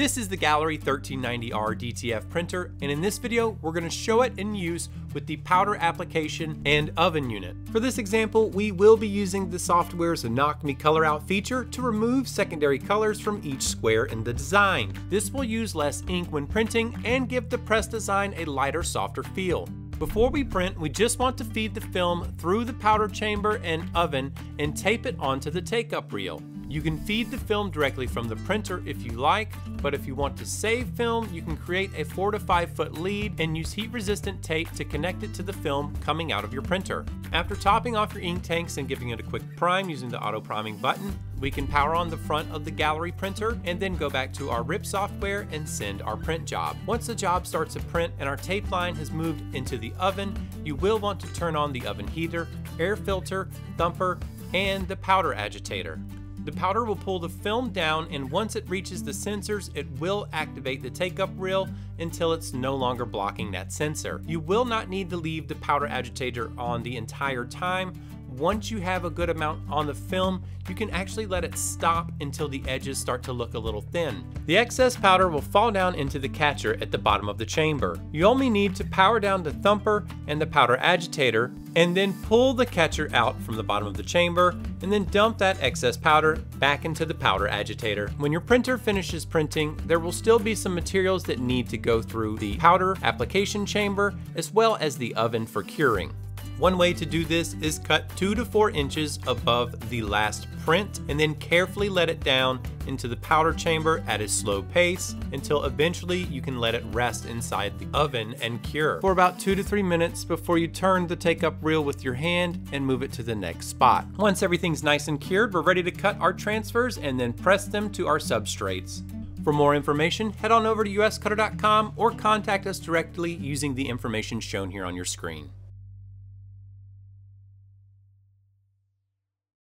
This is the Gallery 1390R DTF printer, and in this video, we're going to show it in use with the powder application and oven unit. For this example, we will be using the software's Knock Me Color Out feature to remove secondary colors from each square in the design. This will use less ink when printing and give the press design a lighter, softer feel. Before we print, we just want to feed the film through the powder chamber and oven and tape it onto the take-up reel. You can feed the film directly from the printer if you like, but if you want to save film, you can create a 4 to 5 foot lead and use heat resistant tape to connect it to the film coming out of your printer. After topping off your ink tanks and giving it a quick prime using the auto priming button, we can power on the front of the gallery printer and then go back to our RIP software and send our print job. Once the job starts to print and our tape line has moved into the oven, you will want to turn on the oven heater, air filter, thumper, and the powder agitator. The powder will pull the film down and once it reaches the sensors, it will activate the take-up reel until it's no longer blocking that sensor. You will not need to leave the powder agitator on the entire time once you have a good amount on the film, you can actually let it stop until the edges start to look a little thin. The excess powder will fall down into the catcher at the bottom of the chamber. You only need to power down the thumper and the powder agitator, and then pull the catcher out from the bottom of the chamber, and then dump that excess powder back into the powder agitator. When your printer finishes printing, there will still be some materials that need to go through the powder application chamber, as well as the oven for curing. One way to do this is cut two to four inches above the last print and then carefully let it down into the powder chamber at a slow pace until eventually you can let it rest inside the oven and cure for about two to three minutes before you turn the take up reel with your hand and move it to the next spot. Once everything's nice and cured, we're ready to cut our transfers and then press them to our substrates. For more information, head on over to uscutter.com or contact us directly using the information shown here on your screen.